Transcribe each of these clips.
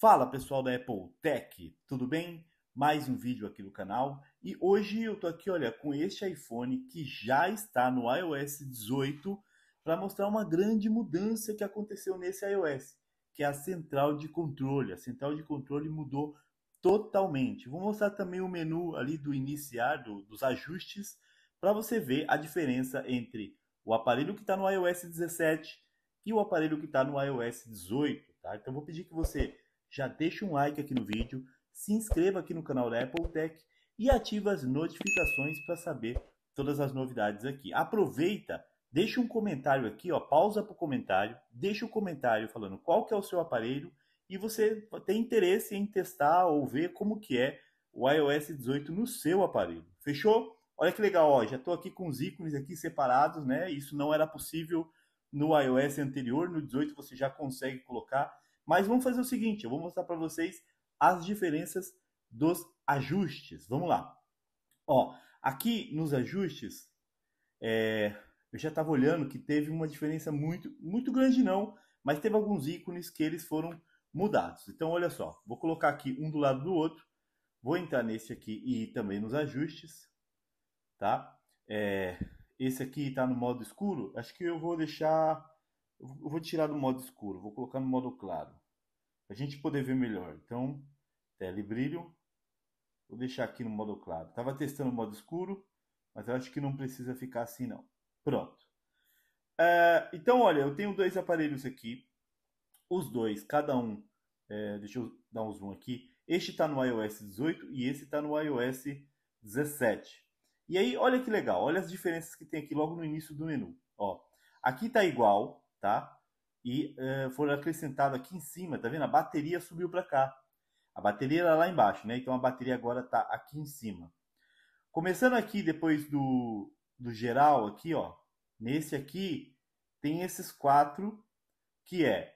Fala pessoal da Apple Tech, tudo bem? Mais um vídeo aqui no canal e hoje eu tô aqui, olha, com este iPhone que já está no iOS 18 para mostrar uma grande mudança que aconteceu nesse iOS, que é a central de controle. A central de controle mudou totalmente. Vou mostrar também o menu ali do iniciar, do, dos ajustes, para você ver a diferença entre o aparelho que está no iOS 17 e o aparelho que está no iOS 18, tá? Então vou pedir que você já deixa um like aqui no vídeo, se inscreva aqui no canal da Apple Tech e ativa as notificações para saber todas as novidades aqui. Aproveita, deixa um comentário aqui, ó, pausa para o comentário, deixa o um comentário falando qual que é o seu aparelho e você tem interesse em testar ou ver como que é o iOS 18 no seu aparelho. Fechou? Olha que legal, ó, já estou aqui com os ícones aqui separados, né? Isso não era possível no iOS anterior, no 18 você já consegue colocar mas vamos fazer o seguinte, eu vou mostrar para vocês as diferenças dos ajustes. Vamos lá. Ó, aqui nos ajustes, é, eu já estava olhando que teve uma diferença muito, muito grande não, mas teve alguns ícones que eles foram mudados. Então, olha só, vou colocar aqui um do lado do outro, vou entrar nesse aqui e também nos ajustes, tá? É, esse aqui está no modo escuro, acho que eu vou deixar, eu vou tirar do modo escuro, vou colocar no modo claro a gente poder ver melhor. Então, tela e brilho. Vou deixar aqui no modo claro. Estava testando o modo escuro, mas eu acho que não precisa ficar assim não. Pronto. É, então, olha, eu tenho dois aparelhos aqui. Os dois, cada um, é, deixa eu dar um zoom aqui. Este está no iOS 18 e esse está no iOS 17. E aí, olha que legal, olha as diferenças que tem aqui logo no início do menu. Ó, aqui está igual, tá? E uh, foram acrescentados aqui em cima, tá vendo? A bateria subiu para cá. A bateria era lá embaixo, né? Então a bateria agora está aqui em cima. Começando aqui depois do, do geral aqui, ó. Nesse aqui tem esses quatro que é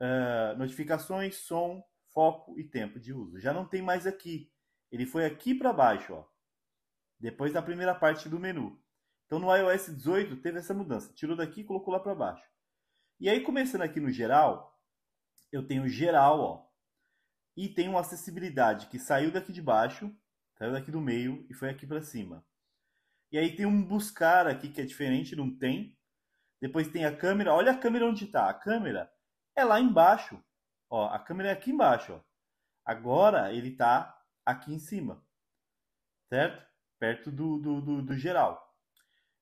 uh, notificações, som, foco e tempo de uso. Já não tem mais aqui. Ele foi aqui para baixo, ó. Depois da primeira parte do menu. Então no iOS 18 teve essa mudança. Tirou daqui e colocou lá para baixo. E aí, começando aqui no geral, eu tenho geral, ó, e uma acessibilidade que saiu daqui de baixo, saiu daqui do meio e foi aqui para cima. E aí tem um buscar aqui que é diferente, não tem. Depois tem a câmera, olha a câmera onde está. A câmera é lá embaixo. Ó, a câmera é aqui embaixo. Ó. Agora ele está aqui em cima, certo? Perto do, do, do, do geral.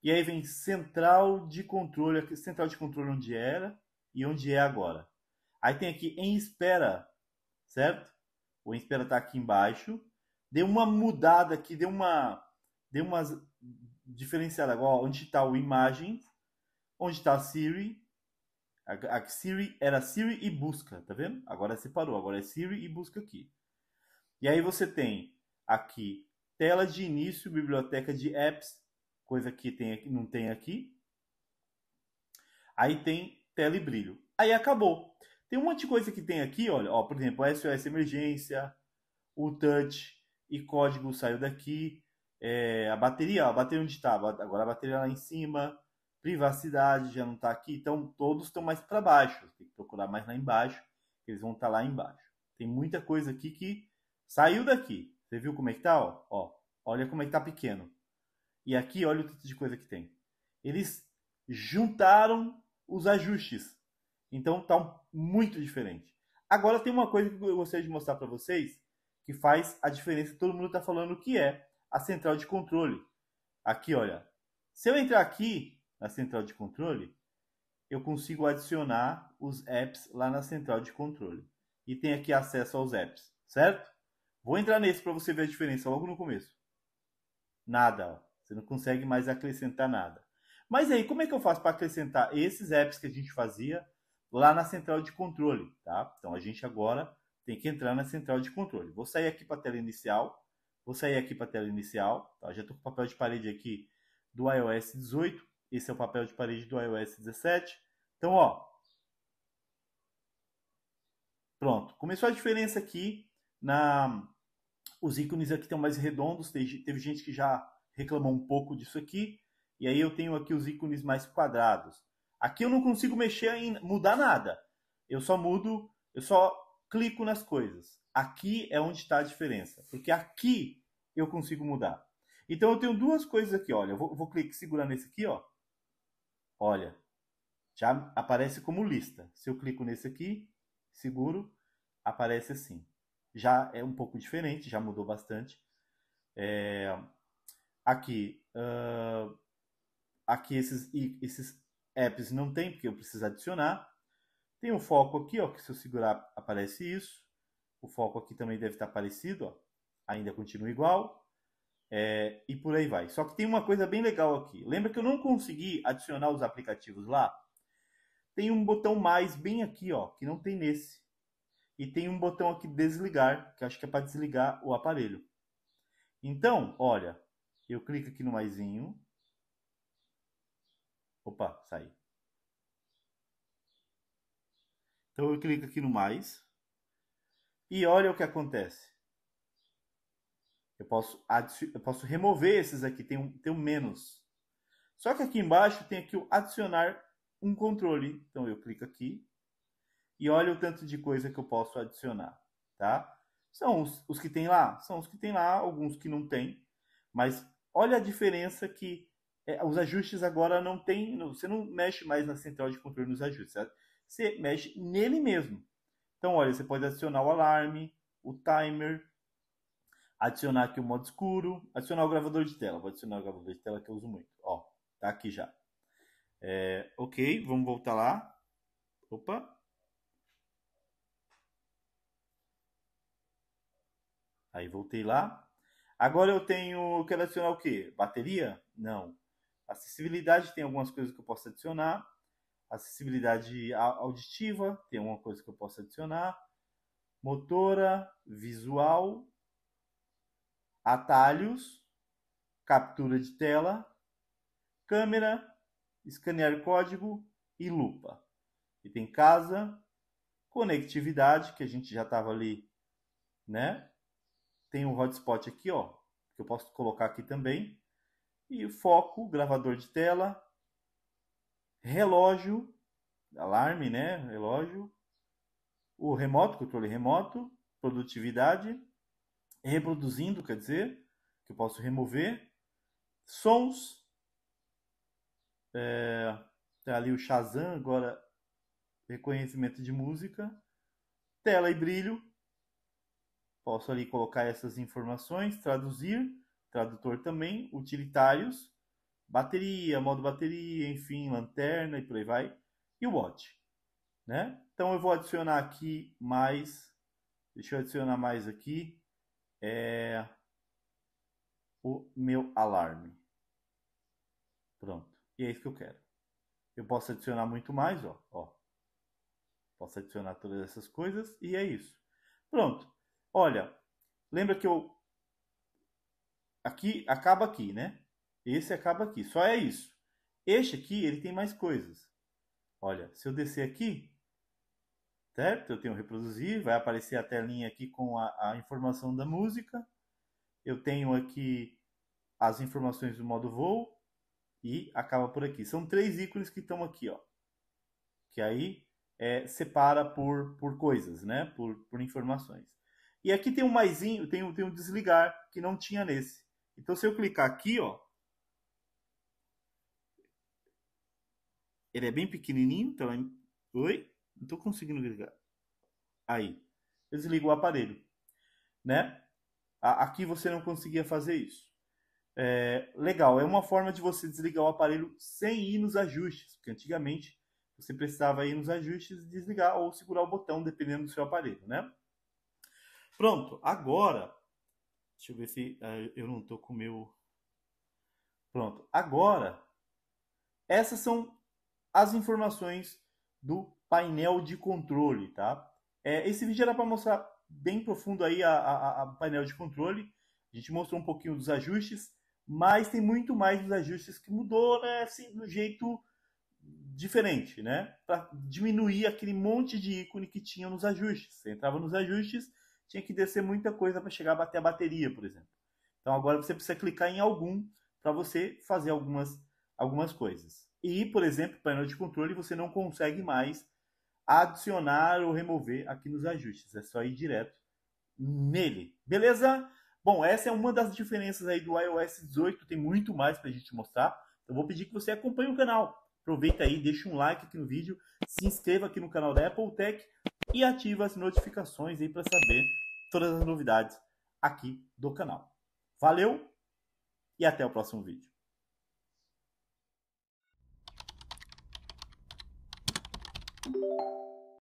E aí vem central de controle, central de controle onde era e onde é agora. Aí tem aqui em espera, certo? O em espera está aqui embaixo. Deu uma mudada aqui, deu uma, deu uma diferenciada agora. Onde está o imagens, onde está Siri. A, a Siri era Siri e busca, tá vendo? Agora separou, agora é Siri e busca aqui. E aí você tem aqui tela de início, biblioteca de apps coisa que tem não tem aqui. Aí tem tela e brilho. Aí acabou. Tem um monte de coisa que tem aqui, olha, ó, por exemplo, SOS emergência, o touch e código saiu daqui. É, a bateria, a bateria onde estava, agora a bateria lá em cima, privacidade já não está aqui, então todos estão mais para baixo. Tem que procurar mais lá embaixo, eles vão estar tá lá embaixo. Tem muita coisa aqui que saiu daqui. Você viu como é que tá? Ó, ó olha como é que tá pequeno. E aqui, olha o tanto de coisa que tem. Eles juntaram os ajustes. Então tá muito diferente. Agora tem uma coisa que eu gostaria de mostrar para vocês que faz a diferença. Todo mundo está falando que é a central de controle. Aqui, olha. Se eu entrar aqui na central de controle, eu consigo adicionar os apps lá na central de controle. E tem aqui acesso aos apps, certo? Vou entrar nesse para você ver a diferença logo no começo. Nada, ó. Você não consegue mais acrescentar nada. Mas aí, como é que eu faço para acrescentar esses apps que a gente fazia lá na central de controle, tá? Então a gente agora tem que entrar na central de controle. Vou sair aqui para a tela inicial, vou sair aqui para a tela inicial, tá? Já estou com o papel de parede aqui do iOS 18, esse é o papel de parede do iOS 17. Então, ó, pronto, começou a diferença aqui na os ícones aqui estão mais redondos, teve gente que já reclamou um pouco disso aqui. E aí eu tenho aqui os ícones mais quadrados. Aqui eu não consigo mexer em mudar nada. Eu só mudo, eu só clico nas coisas. Aqui é onde está a diferença, porque aqui eu consigo mudar. Então eu tenho duas coisas aqui, olha, eu vou, vou clicar, segurar nesse aqui, ó. Olha, já aparece como lista. Se eu clico nesse aqui, seguro, aparece assim. Já é um pouco diferente, já mudou bastante. É, aqui, uh, aqui esses, esses apps não tem, porque eu preciso adicionar. Tem o foco aqui, ó, que se eu segurar aparece isso. O foco aqui também deve estar parecido, ó. Ainda continua igual. É, e por aí vai. Só que tem uma coisa bem legal aqui. Lembra que eu não consegui adicionar os aplicativos lá? Tem um botão mais bem aqui, ó, que não tem nesse. E tem um botão aqui desligar, que acho que é para desligar o aparelho. Então, olha, eu clico aqui no maisinho. Opa, saí. Então eu clico aqui no mais. E olha o que acontece. Eu posso, eu posso remover esses aqui, tem um, tem um menos. Só que aqui embaixo tem aqui o adicionar um controle. Então eu clico aqui e olha o tanto de coisa que eu posso adicionar, tá? São os, os que tem lá, são os que tem lá, alguns que não tem, mas olha a diferença que é, os ajustes agora não tem, você não mexe mais na central de controle nos ajustes, certo? Você mexe nele mesmo. Então, olha, você pode adicionar o alarme, o timer, adicionar aqui o modo escuro, adicionar o gravador de tela. Vou adicionar o gravador de tela que eu uso muito. Ó, tá aqui já. É, ok, vamos voltar lá. Opa. Aí voltei lá. Agora eu tenho. Quero adicionar o quê? Bateria? Não. Acessibilidade tem algumas coisas que eu posso adicionar. Acessibilidade auditiva tem alguma coisa que eu posso adicionar. Motora, visual, atalhos, captura de tela, câmera, escanear código e lupa. E tem casa, conectividade, que a gente já estava ali, né? Tem um hotspot aqui, ó, que eu posso colocar aqui também. E foco, gravador de tela, relógio, alarme, né? Relógio, o remoto, controle remoto, produtividade, reproduzindo, quer dizer, que eu posso remover, sons, é, tá ali o Shazam, agora reconhecimento de música, tela e brilho, Posso ali colocar essas informações, traduzir, tradutor também, utilitários, bateria, modo bateria, enfim, lanterna e por aí vai, e o watch, né? Então eu vou adicionar aqui mais, deixa eu adicionar mais aqui, é o meu alarme. Pronto, e é isso que eu quero. Eu posso adicionar muito mais, ó, ó. Posso adicionar todas essas coisas e é isso. Pronto. Olha, lembra que eu aqui acaba aqui, né? Esse acaba aqui, só é isso. Este aqui, ele tem mais coisas. Olha, se eu descer aqui, certo? Eu tenho reproduzir, vai aparecer a telinha aqui com a, a informação da música. Eu tenho aqui as informações do modo voo e acaba por aqui. São três ícones que estão aqui, ó. Que aí é, separa por, por coisas, né? Por, por informações. E aqui tem um maisinho, tem um, tem um desligar, que não tinha nesse. Então, se eu clicar aqui, ó, ele é bem pequenininho, então... Oi? Não estou conseguindo ligar. Aí. Eu desligo o aparelho. Né? Aqui você não conseguia fazer isso. É, legal, é uma forma de você desligar o aparelho sem ir nos ajustes, porque antigamente você precisava ir nos ajustes, desligar ou segurar o botão, dependendo do seu aparelho, né? Pronto, agora, deixa eu ver se uh, eu não estou com o meu... Pronto, agora, essas são as informações do painel de controle, tá? É, esse vídeo era para mostrar bem profundo aí a, a, painel de controle. A gente mostrou um pouquinho dos ajustes, mas tem muito mais dos ajustes que mudou, né? Assim, do jeito diferente, né? Para diminuir aquele monte de ícone que tinha nos ajustes. Você entrava nos ajustes, tinha que descer muita coisa para chegar a bater a bateria, por exemplo. Então agora você precisa clicar em algum para você fazer algumas, algumas coisas. E, por exemplo, painel de controle você não consegue mais adicionar ou remover aqui nos ajustes. É só ir direto nele. Beleza? Bom, essa é uma das diferenças aí do iOS 18. Tem muito mais para a gente mostrar. Eu vou pedir que você acompanhe o canal. Aproveita aí, deixa um like aqui no vídeo, se inscreva aqui no canal da Apple Tech e ativa as notificações aí para saber todas as novidades aqui do canal. Valeu e até o próximo vídeo.